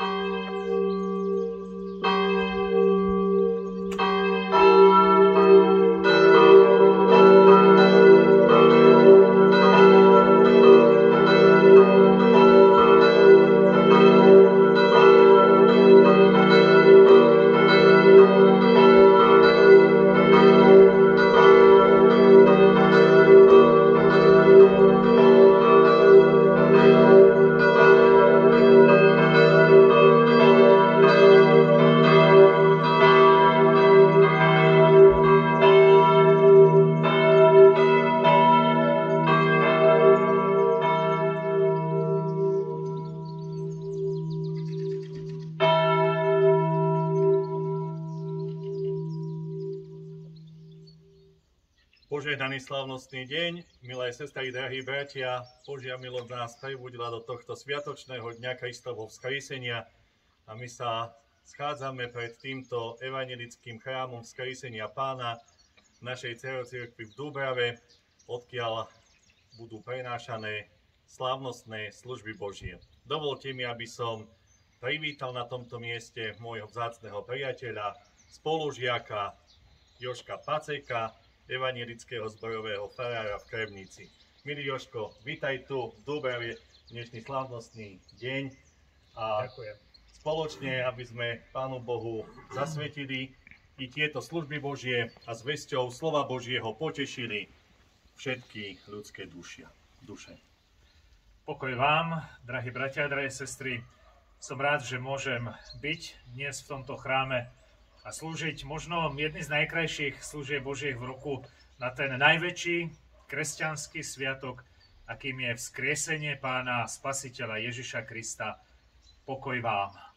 Música sestry, drahí bratia, Božia milosť nás prebudila do tohto sviatočného dňa Kristovho vzkriesenia a my sa schádzame pred týmto evangelickým chrámom vzkriesenia pána našej cerocirkvi v Dúbrave, odkiaľ budú prenášané slávnostné služby Božie. Dovolte mi, aby som privítal na tomto mieste môjho vzácného priateľa, spolužiaka Joška Paceka, evangelického zborového farára v Krevnici. Milý Joško, vítaj tu v Dúbrave, dnešný slavnostný deň. A Ďakujem. spoločne, aby sme Pánu Bohu zasvetili i tieto služby Božie a s vesťou slova Božieho potešili všetky ľudské dušia, duše. Pokoj vám, drahí bratia a drahé sestry. Som rád, že môžem byť dnes v tomto chráme a slúžiť možno jedný z najkrajších služieb Božiek v roku na ten najväčší kresťanský sviatok, akým je vzkriesenie pána spasiteľa Ježiša Krista. Pokoj vám.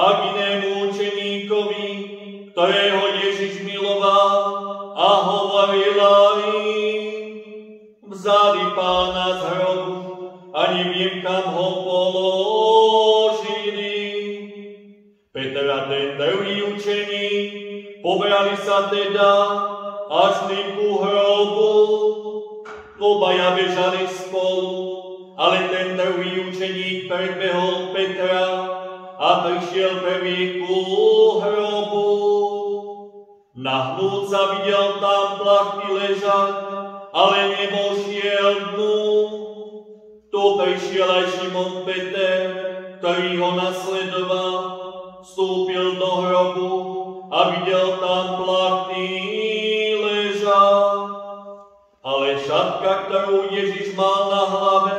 A k inému učeníkovi, ktorého Ježiš miloval a hovorila im, vzali pána z hrobu a neviem, kam ho položili. Peter a ten druhý učeník pobrali sa teda a šli ku hrobu. Obaja bežali spolu, ale ten druhý učeník predbehol prišiel prvý ku hrobu. Nahnúť sa videl tam plachty ležať, ale nevošiel dnu. Tu prišiel aj Šimon Peter, ktorý ho nasledoval, vstúpil do hrobu a videl tam plachty ležať. Ale šatka, ktorú Ježiš mal na hlave,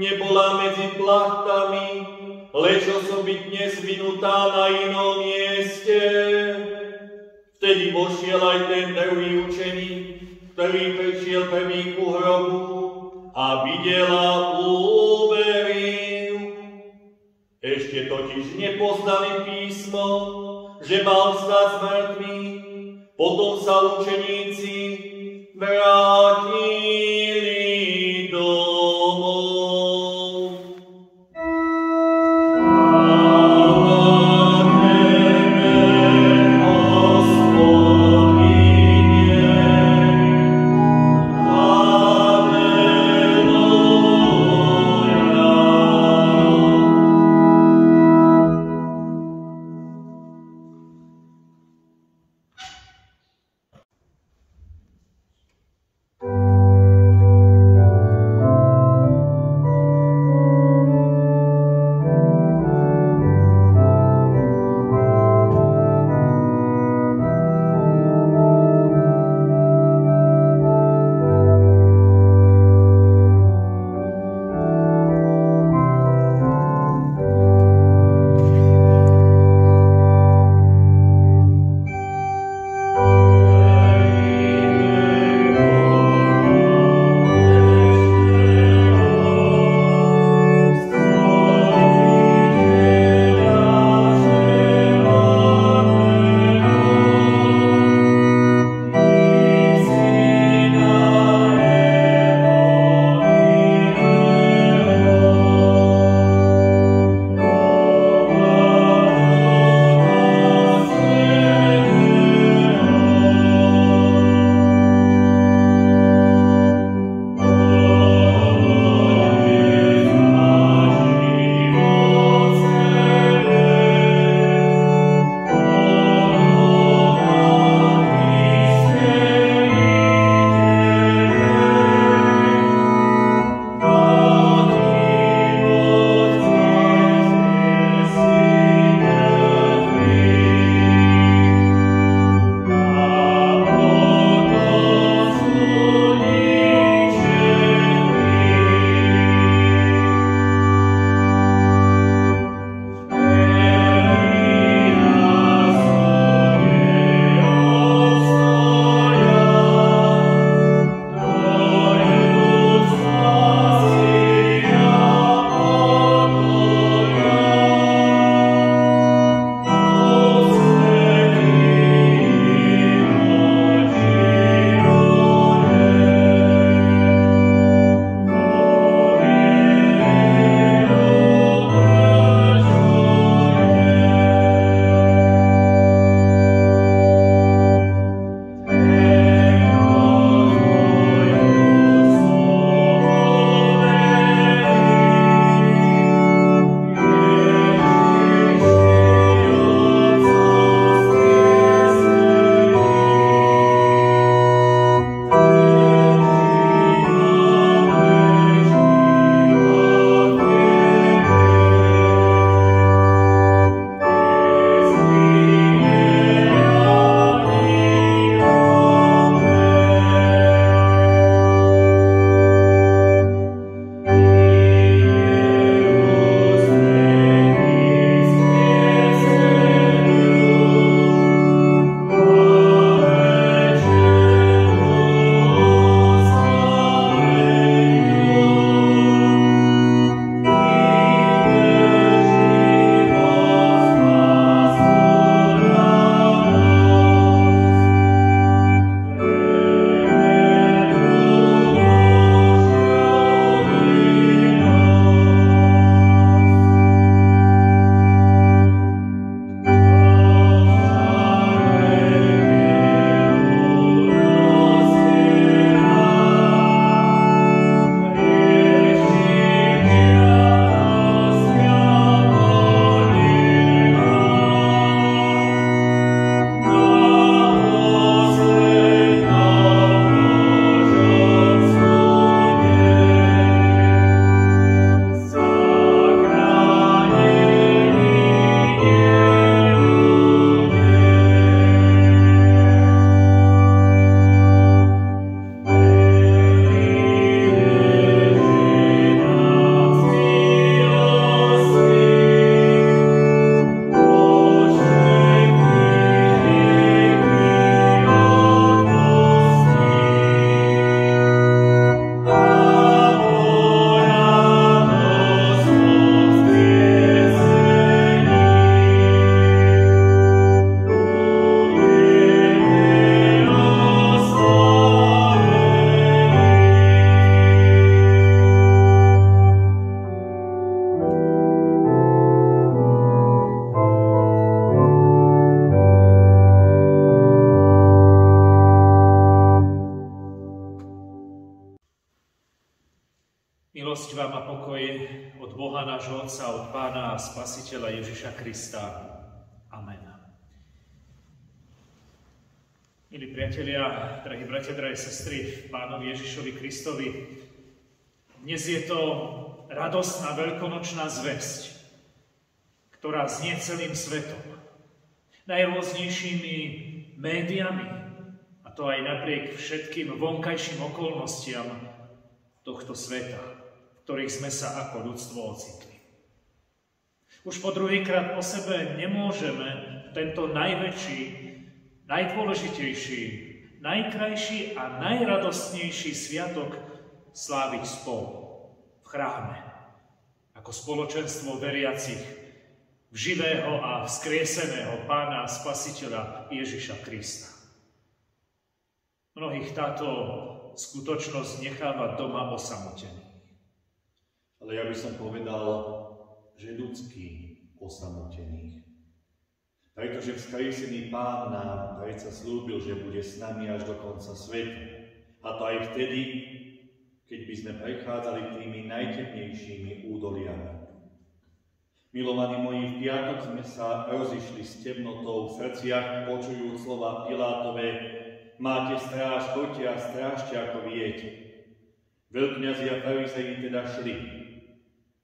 nebola medzi plachtami, lež osobitne zvinutá na inom mieste. Vtedy vošiel aj ten druhý učeník, ktorý prišiel prvý ku hrobu a videl a uveril. Ešte totiž nepoznali písmo, že mal vstať z potom sa učeníci vrátili drahí bratia, drahé sestry, Pánovi Ježišovi Kristovi, dnes je to radostná veľkonočná zväzť, ktorá znie celým svetom, najrôznejšími médiami, a to aj napriek všetkým vonkajším okolnostiam tohto sveta ktorých sme sa ako ľudstvo ocitli. Už po druhýkrát o sebe nemôžeme tento najväčší, najdôležitejší, najkrajší a najradostnejší sviatok sláviť spolu v chráme, ako spoločenstvo veriacich v živého a vzkrieseného Pána a Spasiteľa Ježiša Krista. Mnohých táto skutočnosť necháva doma osamotených ale ja by som povedal, že ľudský osamotených. Pretože vzkriesený Pán nám predsa slúbil, že bude s nami až do konca sveta. A to aj vtedy, keď by sme prechádzali tými najtemnejšími údoliami. Milovaní moji, v piatok sme sa rozišli s temnotou v srdciach, počujú slova Pilátové, máte stráž, choďte a strážte, ako viete. Veľkňazi a farizei teda šli,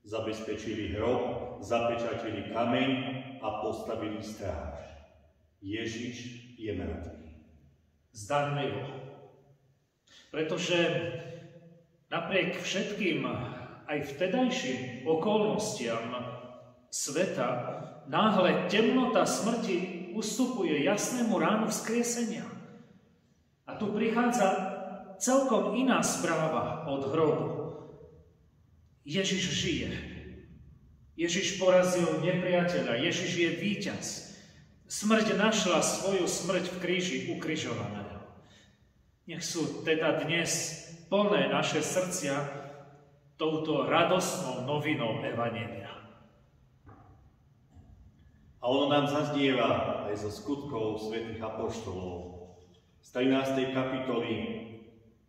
Zabezpečili hrob, zapečatili kameň a postavili stráž. Ježiš je mŕtvý. Zdanlivo. Pretože napriek všetkým aj vtedajším okolnostiam sveta náhle temnota smrti ustupuje jasnému ránu vzkriesenia. A tu prichádza celkom iná správa od hrobu. Ježiš žije. Ježiš porazil nepriateľa. Ježiš je víťaz. Smrť našla svoju smrť v kríži ukrižovaného. Nech sú teda dnes plné naše srdcia touto radosnou novinou Evanelia. A ono nám zazdieva aj zo skutkov svätých apoštolov z 13. kapitoly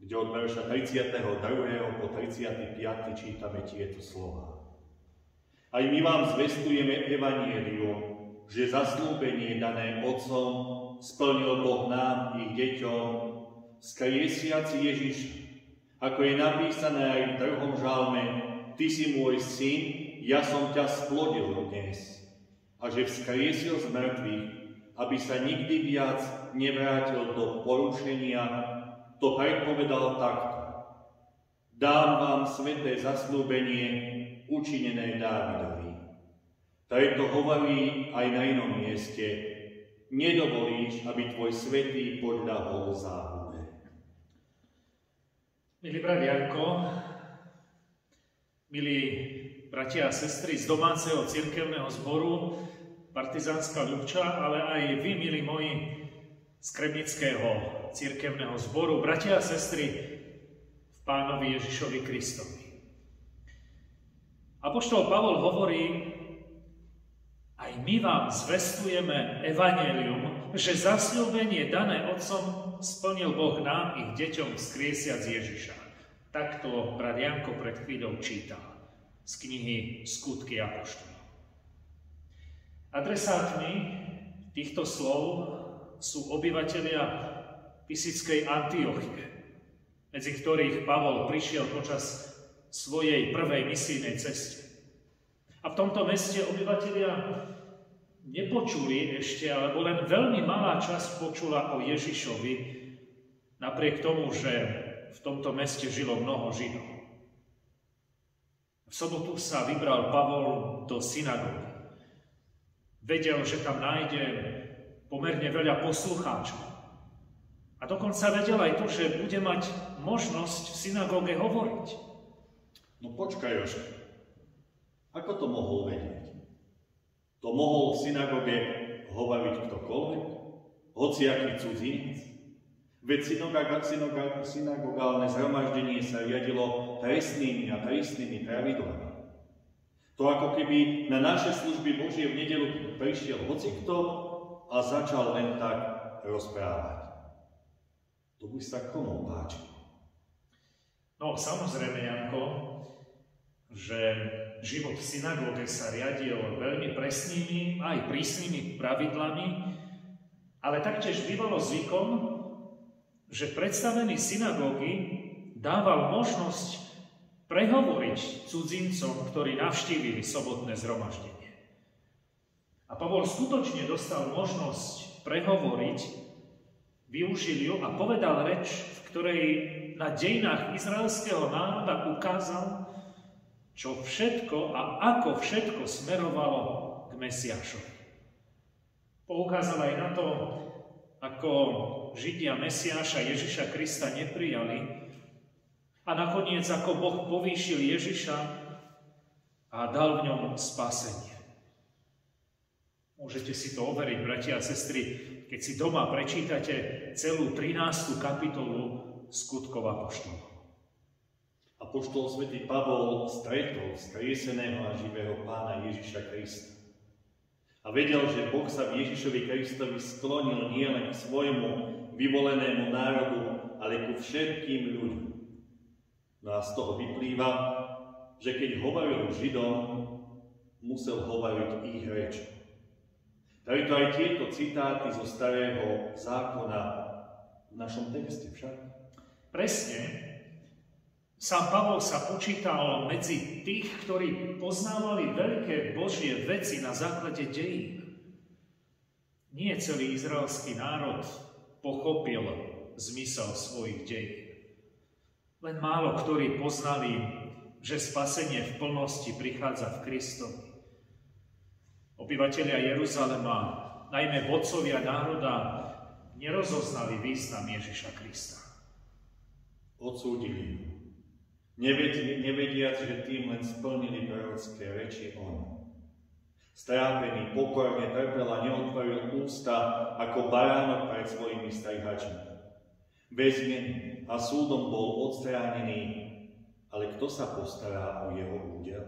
kde od verša 32. po 35. čítame tieto slova. Aj my vám zvestujeme Evanielium, že zaslúbenie dané Otcom splnil Boh nám, ich deťom, skriesiaci Ježiš, ako je napísané aj v druhom žalme, Ty si môj syn, ja som ťa splodil dnes. A že vzkriesil z mŕtvych, aby sa nikdy viac nevrátil do porušenia to predpovedal takto. Dám vám sveté zaslúbenie učinené Dávidovi. Preto hovorí aj na inom mieste, nedovolíš, aby tvoj svetý podľahol záhube. Milí brat Janko, milí bratia a sestry z domáceho cirkevného zboru, Partizánska Ľubča, ale aj vy, milí moji, z Kremnického církevného zboru, bratia a sestry v pánovi Ježišovi Kristovi. Apoštol Pavol hovorí, aj my vám zvestujeme evanelium, že zasľúbenie dané Otcom splnil Boh nám, ich deťom, skriesiac Ježiša. Takto brat Janko pred chvíľou čítal z knihy Skutky Apoštolov. Adresátmi týchto slov sú obyvatelia Pisickej Antiochie, medzi ktorých Pavol prišiel počas svojej prvej misijnej ceste. A v tomto meste obyvateľia nepočuli ešte, alebo len veľmi malá časť počula o Ježišovi, napriek tomu, že v tomto meste žilo mnoho Židov. V sobotu sa vybral Pavol do synagógy. Vedel, že tam nájde pomerne veľa poslucháčov. A dokonca vedel aj to, že bude mať možnosť v synagóge hovoriť. No počkaj, Jožo. Ako to mohol vedieť? To mohol v synagóge hovoriť ktokoľvek? Hociaký cudzinec? Veď synagogálne zhromaždenie sa riadilo presnými a presnými pravidlami. To ako keby na naše služby Božie v nedelu prišiel hocikto a začal len tak rozprávať. To by sa komu páčilo? No, samozrejme, Janko, že život v synagóge sa riadil veľmi presnými aj prísnymi pravidlami, ale taktiež bývalo zvykom, že predstavený synagógy dával možnosť prehovoriť cudzincom, ktorí navštívili sobotné zhromaždenie. A Pavol skutočne dostal možnosť prehovoriť, využil ju a povedal reč, v ktorej na dejinách izraelského národa ukázal, čo všetko a ako všetko smerovalo k Mesiašovi. Poukázal aj na to, ako Židia Mesiáša Ježiša Krista neprijali a nakoniec ako Boh povýšil Ježiša a dal v ňom spasenie. Môžete si to overiť, bratia a sestry, keď si doma prečítate celú 13. kapitolu skutkov Apoštolov. Apoštol svätý Pavol stretol skrieseného a živého pána Ježiša Krista. A vedel, že Boh sa v Ježišovi Kristovi sklonil nielen k svojmu vyvolenému národu, ale ku všetkým ľuďom. No a z toho vyplýva, že keď hovoril Židom, musel hovoriť ich reč. Preto aj tieto citáty zo starého zákona v našom texte však. Presne, Sám Pavol sa počítal medzi tých, ktorí poznávali veľké Božie veci na základe dejín. Nie celý izraelský národ pochopil zmysel svojich dejín. Len málo ktorí poznali, že spasenie v plnosti prichádza v Kristovi. Obyvatelia Jeruzalema, najmä vodcovia národa, nerozoznali význam Ježiša Krista. Odsúdili nevediac, že tým len splnili prorocké reči on. Strápený, pokorne trpel a neotvoril ústa ako baránok pred svojimi strihačmi. Bez a súdom bol odstránený, ale kto sa postará o jeho údel?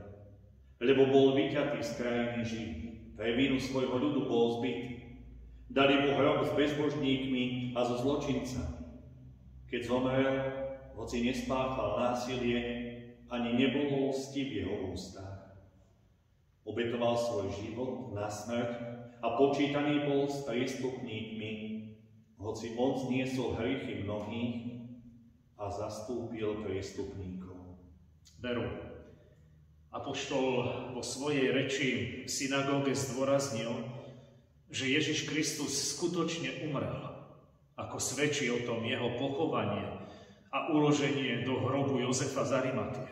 Lebo bol vyťatý z krajiny živ, pre vinu svojho ľudu bol zbyt. Dali mu hrob s bezbožníkmi a so zločincami. Keď zomrel, hoci nespáchal násilie, ani nebol lsti v jeho ústach. Obetoval svoj život na smrť a počítaný bol s prístupníkmi, hoci on zniesol hriechy mnohých a zastúpil prístupníkov. Beru. Apoštol vo svojej reči v synagóge zdôraznil, že Ježiš Kristus skutočne umrel, ako svedčí o tom jeho pochovanie a uloženie do hrobu Jozefa z Arimatie.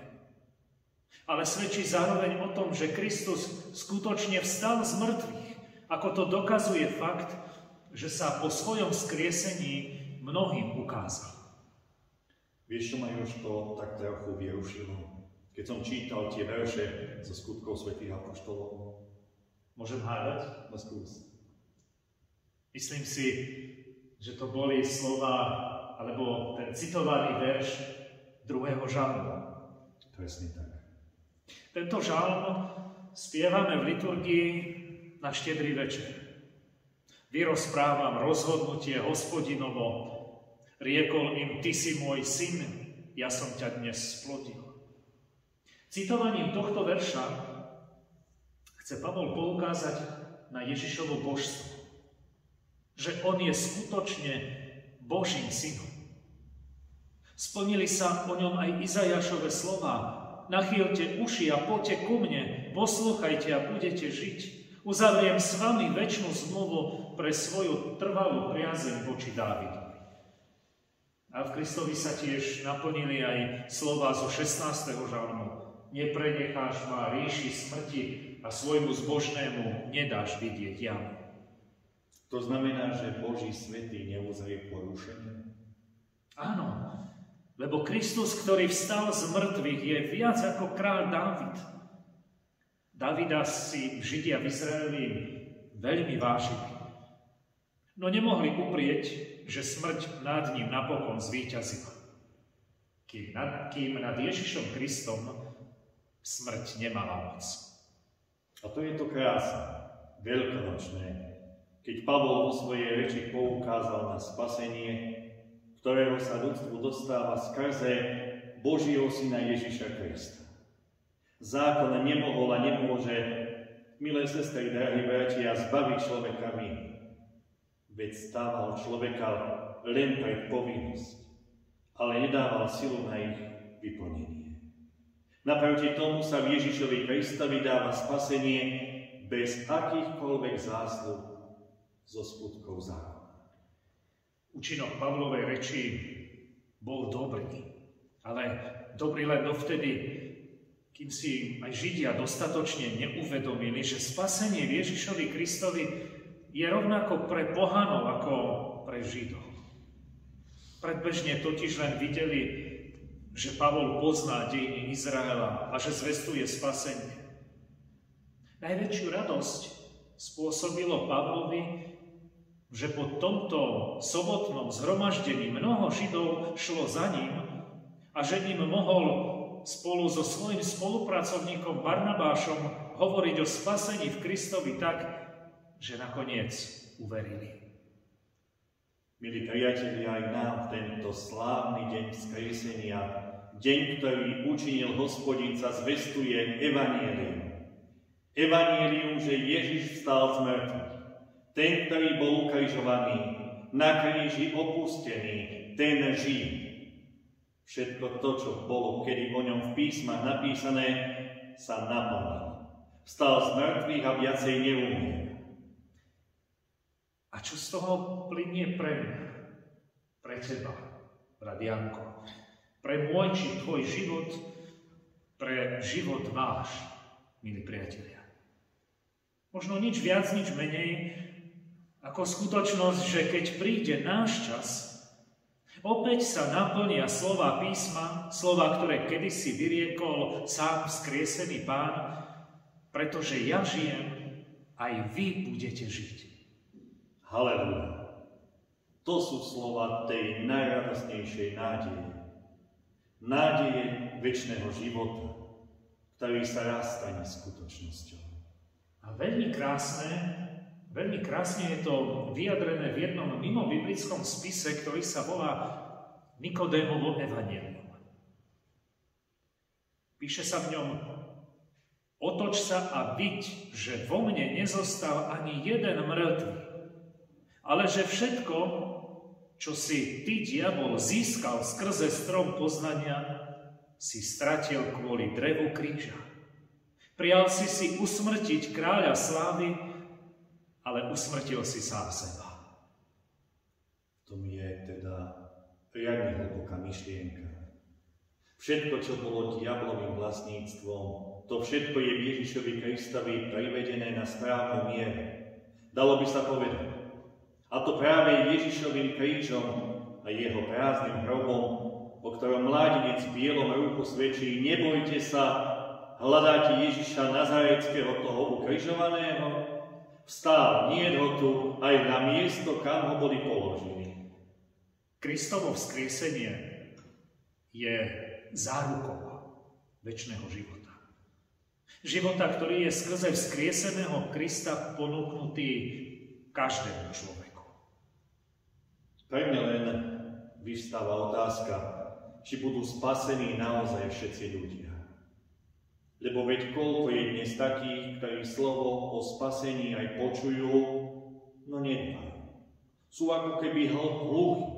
Ale svedčí zároveň o tom, že Kristus skutočne vstal z mŕtvych, ako to dokazuje fakt, že sa po svojom skriesení mnohým ukázal. Vieš, čo ma už to tak trochu vyrušilo? Keď som čítal tie verše zo skutkov svätých apoštolov. Môžem hádať? No skús. Myslím si, že to boli slova alebo ten citovaný verš druhého žalmu. Presne tak. Tento žalm spievame v liturgii na štedrý večer. Vyrozprávam rozhodnutie hospodinovo, riekol im, ty si môj syn, ja som ťa dnes splodil. Citovaním tohto verša chce Pavol poukázať na Ježišovo božstvo. Že on je skutočne Božím synom. Splnili sa o ňom aj Izajašove slova. Nachýlte uši a poďte ku mne, poslúchajte a budete žiť. Uzavriem s vami väčšinu zmluvu pre svoju trvalú priazeň voči Dávidu. A v Kristovi sa tiež naplnili aj slova zo 16. žalmu. Neprenecháš ma ríši smrti a svojmu zbožnému nedáš vidieť jamu. To znamená, že Boží svetý neuzrie porušenie? Áno, lebo Kristus, ktorý vstal z mŕtvych, je viac ako král Dávid. Davida si Židia v Izraeli veľmi vážili. No nemohli uprieť, že smrť nad ním napokon zvíťazila. Kým nad, kým nad Ježišom Kristom smrť nemala moc. A to je to krása, veľkonočné, keď Pavol vo svojej reči poukázal na spasenie, ktorého sa ľudstvu dostáva skrze Božieho Syna Ježiša Krista. Zákon nemohol a nemôže, milé sestry, drahí bratia, zbaviť človeka viny. Veď stával človeka len pre povinnosť, ale nedával silu na ich vyplnenie. Naproti tomu sa v Ježišovi Kristovi dáva spasenie bez akýchkoľvek zásluh zo skutkov zákona. Účinok Pavlovej reči bol dobrý, ale dobrý len dovtedy, kým si aj Židia dostatočne neuvedomili, že spasenie Ježišovi Kristovi je rovnako pre pohanov ako pre Židov. Predbežne totiž len videli, že Pavol pozná dejiny Izraela a že zvestuje spasenie. Najväčšiu radosť spôsobilo Pavlovi, že po tomto sobotnom zhromaždení mnoho Židov šlo za ním a že ním mohol spolu so svojím spolupracovníkom Barnabášom hovoriť o spasení v Kristovi tak, že nakoniec uverili. Milí priatelia, aj nám tento slávny deň skresenia, deň, ktorý učinil hospodin, sa zvestuje Evanielium. Evanielium, že Ježiš vstal z mŕtvych. Ten, ktorý bol ukrižovaný, na kríži opustený, ten žije. Všetko to, čo bolo kedy o ňom v písmach napísané, sa naplnilo. Vstal z mŕtvych a viacej neumie. A čo z toho plinie pre mňa? Pre teba, Radianko. Pre môj či tvoj život, pre život váš, milí priatelia. Možno nič viac, nič menej, ako skutočnosť, že keď príde náš čas, Opäť sa naplnia slova písma, slova, ktoré kedysi vyriekol sám skriesený pán, pretože ja žijem, aj vy budete žiť. Haleluja. To sú slova tej najradostnejšej nádeje. Nádeje väčšného života, ktorý sa raz stane skutočnosťou. A veľmi krásne Veľmi krásne je to vyjadrené v jednom mimo biblickom spise, ktorý sa volá Nikodémovo evangelium. Píše sa v ňom Otoč sa a byť, že vo mne nezostal ani jeden mŕtvy, ale že všetko, čo si ty, diabol, získal skrze strom poznania, si stratil kvôli drevu kríža. Prijal si si usmrtiť kráľa slávy, ale usmrtil si sám seba. To mi je teda riadne hlboká myšlienka. Všetko, čo bolo diablovým vlastníctvom, to všetko je v Ježišovi Kristovi privedené na správnu mieru. Dalo by sa povedať. A to práve Ježišovým krížom a jeho prázdnym hrobom, o ktorom mládenec v bielom rúchu svedčí, nebojte sa, hľadáte Ježiša Nazareckého, toho ukrižovaného, Vstál, nie ho tu, aj na miesto, kam ho boli položili. Kristovo vzkriesenie je zárukou väčšného života. Života, ktorý je skrze vzkrieseného Krista ponúknutý každému človeku. Pre mňa len vystáva otázka, či budú spasení naozaj všetci ľudia. Lebo veď koľko je dnes takých, ktorí slovo o spasení aj počujú, no nedbajú. Sú ako keby hluchí.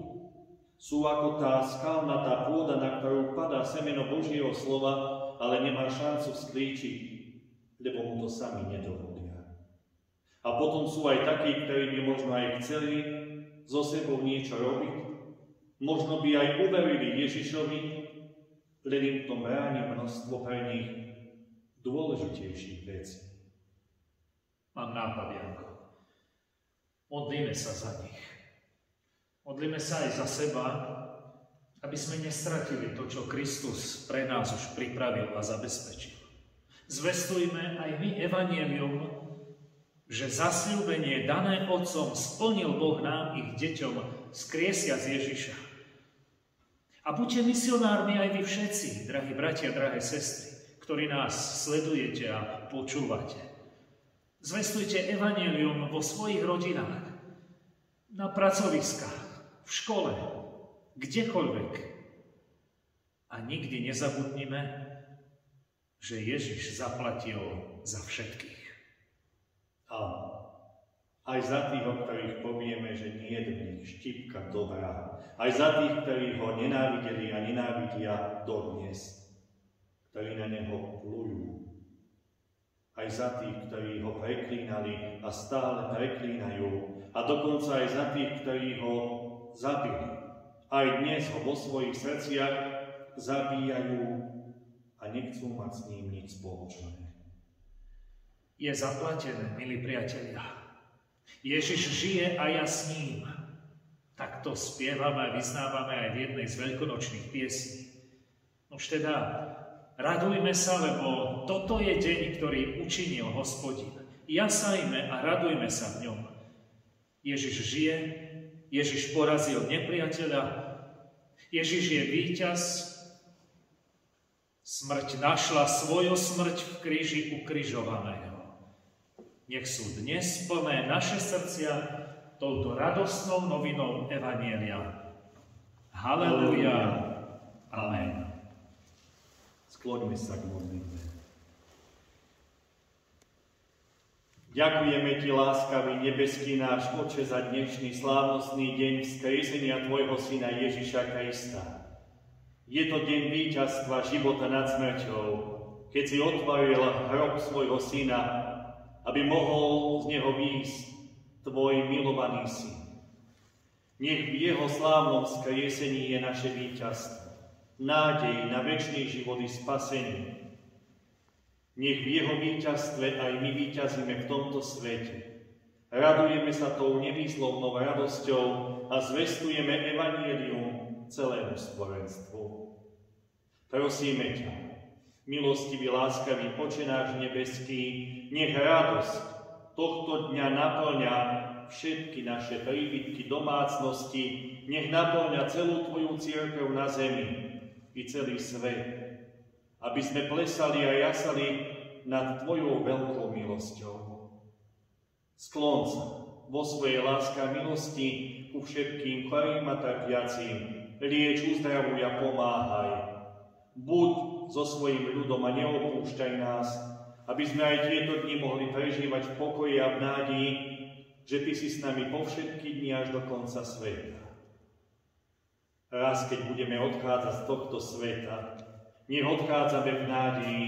Sú ako tá skalnatá pôda, na ktorú padá semeno Božieho slova, ale nemá šancu vzklíčiť, lebo mu to sami nedovolia. A potom sú aj takí, ktorí by možno aj chceli so sebou niečo robiť, možno by aj uverili Ježišovi, len im to bráni množstvo pre nich dôležitejších vecí. Mám nápad, Janko. Modlíme sa za nich. Modlíme sa aj za seba, aby sme nestratili to, čo Kristus pre nás už pripravil a zabezpečil. Zvestujme aj my evanielium, že zasľúbenie dané Otcom splnil Boh nám, ich deťom, z Ježiša. A buďte misionármi aj vy všetci, drahí bratia, drahé sestry ktorí nás sledujete a počúvate. Zvestujte evanelium vo svojich rodinách, na pracoviskách, v škole, kdekoľvek. A nikdy nezabudnime, že Ježiš zaplatil za všetkých. A aj za tých, o ktorých povieme, že nie je v nich štipka dobrá. Aj za tých, ktorí ho nenávideli a nenávidia dodnes. Ktorí na neho plujú. Aj za tých, ktorí ho preklínali a stále preklínajú. A dokonca aj za tých, ktorí ho zabili. Aj dnes ho vo svojich srdciach zabíjajú a nechcú mať s ním nič spoločné. Je zaplatené, milí priatelia. Ježiš žije a ja s ním. Tak to spievame a vyznávame aj v jednej z veľkonočných piesní. Už teda, radujme sa, lebo toto je deň, ktorý učinil hospodin. Jasajme a radujme sa v ňom. Ježiš žije, Ježiš porazil nepriateľa, Ježiš je víťaz, smrť našla svoju smrť v kríži ukrižovaného. Nech sú dnes plné naše srdcia touto radostnou novinou Evanielia. Haleluja. Amen. Skloňme sa k modlitbe. Ďakujeme Ti, láskavý nebeský náš Oče, za dnešný slávnostný deň vzkriesenia Tvojho Syna Ježiša Krista. Je to deň víťazstva života nad smrťou, keď si otvoril hrob svojho Syna aby mohol z neho výjsť tvoj milovaný syn. Nech v jeho slávnom skriesení je naše víťazstvo, nádej na väčší život i spasenie. Nech v jeho víťazstve aj my víťazíme v tomto svete. Radujeme sa tou nevýslovnou radosťou a zvestujeme evanielium celému stvorenstvu. Prosíme ťa, Milostivý, láskavý Oče náš nebeský, nech radosť tohto dňa naplňa všetky naše príbytky domácnosti, nech naplňa celú Tvoju církev na zemi i celý svet, aby sme plesali a jasali nad Tvojou veľkou milosťou. Sklon sa vo svojej láske a milosti ku všetkým chorým a trpiacím, lieč, uzdravuj a pomáhaj. Buď so svojím ľudom a neopúšťaj nás, aby sme aj tieto dni mohli prežívať v pokoji a v nádii, že Ty si s nami po všetky dni až do konca sveta. Raz, keď budeme odchádzať z tohto sveta, nech odchádzame v nádii,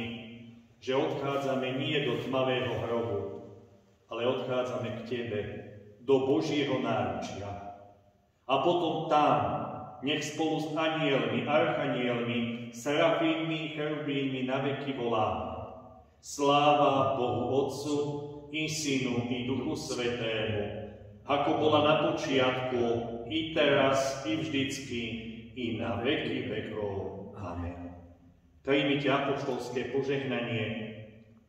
že odchádzame nie do tmavého hrobu, ale odchádzame k Tebe, do Božieho náručia. A potom tam, nech spolu s anielmi, archanielmi, serafínmi, cherubínmi na veky volá. Sláva Bohu Otcu i Synu i Duchu Svetému, ako bola na počiatku, i teraz, i vždycky, i na veky vekov. Amen. Príjmite apoštolské požehnanie.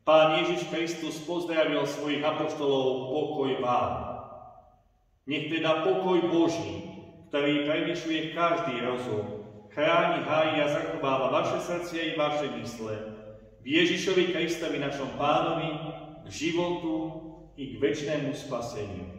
Pán Ježiš Kristus pozdravil svojich apoštolov pokoj vám. Nech teda pokoj Boží, ktorý prevyšuje každý rozum, chráni, hájí a zachováva vaše srdcia i vaše mysle. V Ježišovi Kristovi, našom pánovi, k životu i k väčšnému spaseniu.